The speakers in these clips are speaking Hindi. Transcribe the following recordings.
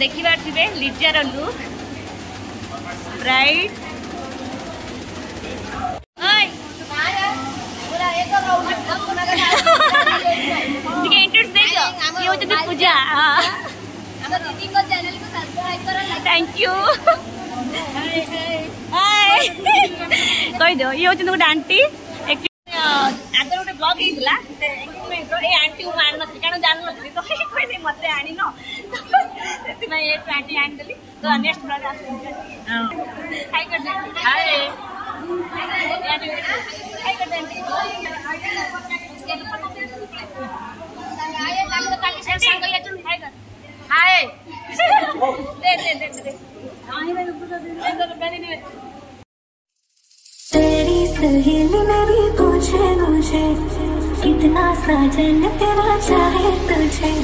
ଦେଖିପାରୁଥିବେ ଲିଜାର ଲୁକ୍ ବ୍ରାଇଟ୍ ଟିକେ ଇଣ୍ଟରେଷ୍ଟ ଦେଇଦିଅ ଇଏ ହେଉଛନ୍ତି ପୂଜା ଥ୍ୟାଙ୍କ ୟୁ कहीदेव ये हूँ गोटे आंटी आगे गोटे ब्लग होता एंगेजमेंट ये आंटी मुझे आनी नी कारण जान ଆଣିନ तेरी सहेली मेरी पूछे मुझे कितना साजन तेरा चाहे तुझे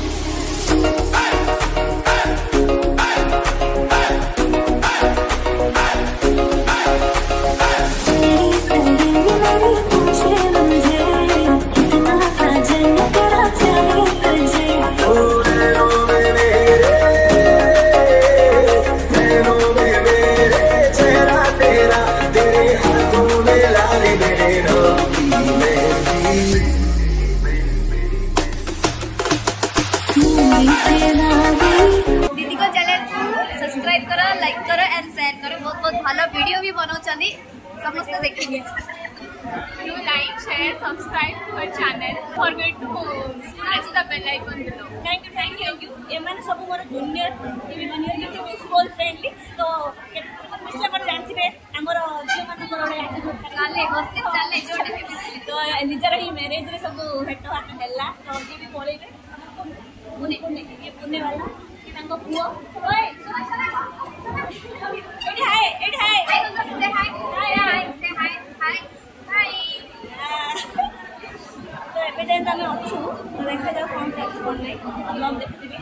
share, subscribe to our channel. Forget to press the bell icon below. Thank you, thank you, thank you. एମାନେ ସବୁ ମୋର ଜୁନିୟର ଟିଭି ଜୁନିୟର କି ଟିଭି ସ୍କୁଲ ଫ୍ରେଣ୍ଡଲି ତ ମିଶିଲେ ଆପଣ ଜାଣିଥିବେ ଆମର ଝିଅମାନଙ୍କର ଗୋଟେ ତ ନିଜର ହିଁ ମ୍ୟାରେଜରେ ସବୁ ଭେଟ ଭାଟ ହେଲା ତ ଯିଏ ବି ପଳେଇବେ ପୁନେ ପୁନେ ଇଏ ପୁନେ ବାଲା କି ତାଙ୍କ ପୁଅ ଏଇଠି ହାଏ ଏଇଠି ହାଏ ହାଏ ହାଏ এটা আমি অচ্ছু দেখা যাও কন্ট্যাক্ট করলে ব্লগ দেখে দিবি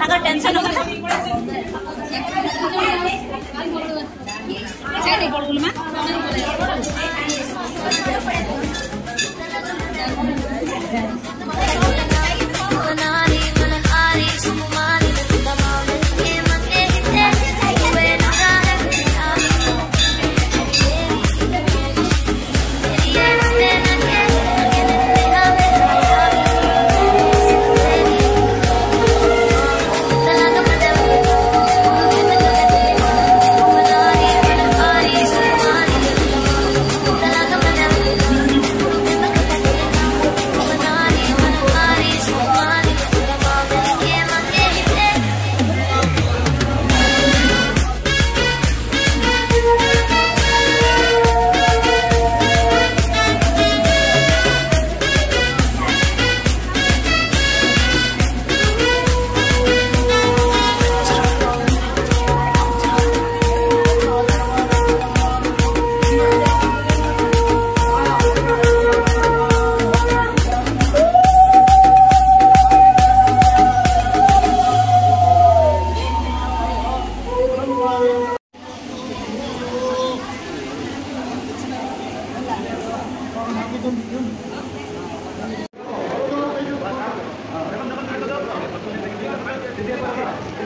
থাকার টেনশন হবে না চাই নেই বড় বলে মা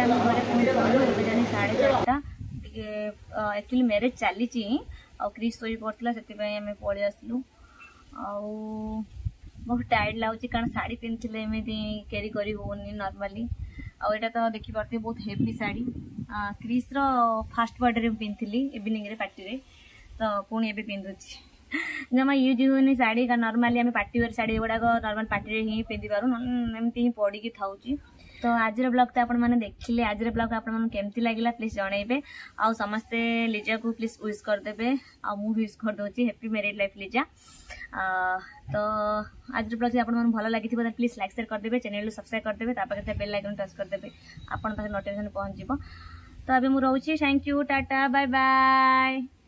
आम घरे पहुँचलु जानी साढ़े चारटा एक्चुअली म्यारेज चली क्रिश शो पड़ा से आम पलि आसलु आउ बहुत टायर्ड लगुच कारण शाढ़ी पिंधे एमती कैरी कर नर्माली आउ यहाँ तो देखिपे बहुत हेवी शाढ़ी क्रिश्र फास्ट बर्थडे पिंधि इवनिंग पार्टी में तो पुणी एवं पिंधुची जमा यूज हुए शाढ़ी नर्माली आम पार्टी वेयर शाढ़ी गुड़ाक नर्माल पार्टी हिं पिंधि पार एमती पड़ी थाउची ତ ଆଜିର ବ୍ଲଗ୍ ତ ଆପଣମାନେ ଦେଖିଲେ ଆଜିର ବ୍ଲଗ୍ ଆପଣମାନଙ୍କୁ କେମିତି ଲାଗିଲା ପ୍ଲିଜ୍ ଜଣେଇବେ ଆଉ ସମସ୍ତେ ଲିଜାକୁ ପ୍ଲିଜ୍ ୱିଶ୍ କରିଦେବେ ଆଉ ମୁଁ ୱିଶ୍ କରିଦେଉଛି ହ୍ୟାପି ମ୍ୟାରେଜ୍ ଲାଇଫ୍ ଲିଜା ତ ଆଜିର ବ୍ଲଗ୍ ଯଦି ଆପଣମାନଙ୍କୁ ଭଲ ଲାଗିଥିବ ତାହେଲେ ପ୍ଲିଜ୍ ଲାଇକ୍ ସେୟାର୍ କରିଦେବେ ଚ୍ୟାନେଲ୍ରୁ ସବସ୍କ୍ରାଇବ୍ କରିଦେବେ ତା ପାଖରେ ବେଲ୍ ଆଇକନ୍ ଟଚ୍ କରିଦେବେ ଆପଣଙ୍କ ପାଖରେ ନୋଟିଫିକେସନ୍ ପହଞ୍ଚିବ ତ ଏବେ ମୁଁ ରହୁଛି thank you tata bye bye